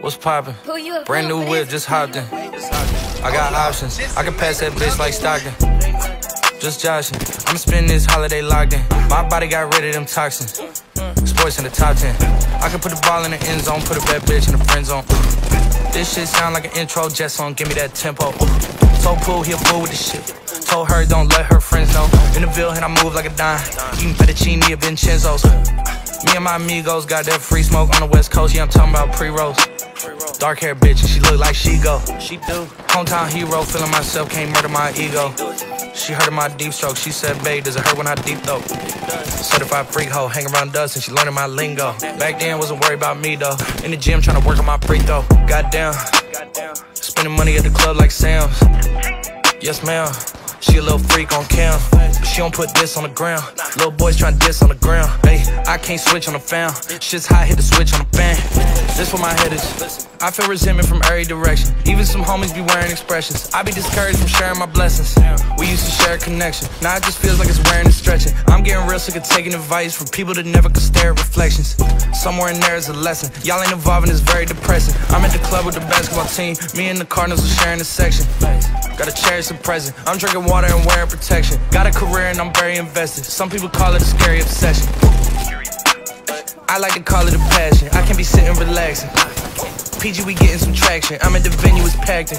What's poppin'? Brand new whip, just hopped in. I got options. I can pass that bitch like Stockton. Just joshing. I'm spending this holiday locked in. My body got rid of them toxins. Sports in the top 10. I can put the ball in the end zone, put a bad bitch in the friend zone. This shit sound like an intro jet song, give me that tempo. Told Pool, he a fool with the shit. Told her don't let her friends know. In the Ville, and I move like a dime. Eating fettuccine at Vincenzo's. Me and my amigos got that free smoke on the west coast, yeah, I'm talking about pre-rolls. Dark hair bitch, and she look like she go. She do. Hometown hero, feeling myself, can't murder my ego. She heard of my deep stroke, she said, babe, does it hurt when I deep throat? Certified freak hoe, hang around dust and she learning my lingo. Back then, wasn't worried about me though. In the gym, trying to work on my free throw. Goddamn. Spending money at the club like Sam's. Yes, ma'am. She a little freak on cam, but she don't put this on the ground. Little boys trying diss on the ground. Hey, I can't switch on the fan. Shit's hot, hit the switch on the fan. This where my head is. I feel resentment from every direction. Even some homies be wearing expressions. I be discouraged from sharing my blessings. We used to share a connection. Now it just feels like it's wearing and stretching. I'm getting real sick of taking advice from people that never could stare at reflections. Somewhere in there is a lesson. Y'all ain't involving, it's very depressing. I'm at the club with the basketball team. Me and the Cardinals are sharing a section. Gotta cherish the present. I'm drinking water and wearing protection. Got a career and I'm very invested. Some people call it a scary obsession. I like to call it a passion. I can be sitting relaxing. PG, we getting some traction. I'm at the venue, it's packed in.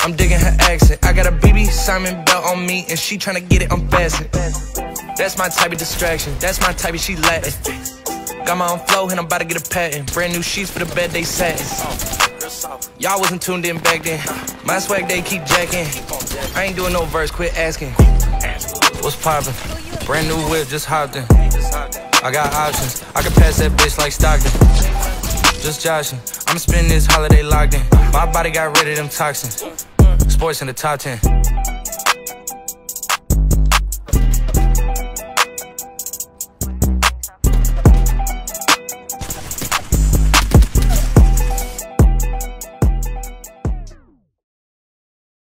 I'm digging her accent. I got a BB Simon belt on me, and she tryna get it unfastened. That's my type of distraction. That's my type of she Latin. Got my own flow, and I'm about to get a patent. Brand new sheets for the bed they satin. Y'all wasn't tuned in back then. My swag they keep jacking. I ain't doing no verse, quit asking. What's poppin'? Brand new whip, just hopped in. I got options. I can pass that bitch like Stockton. Just joshing. I'm spending this holiday locked in. My body got rid of them toxins. Sports in the top 10.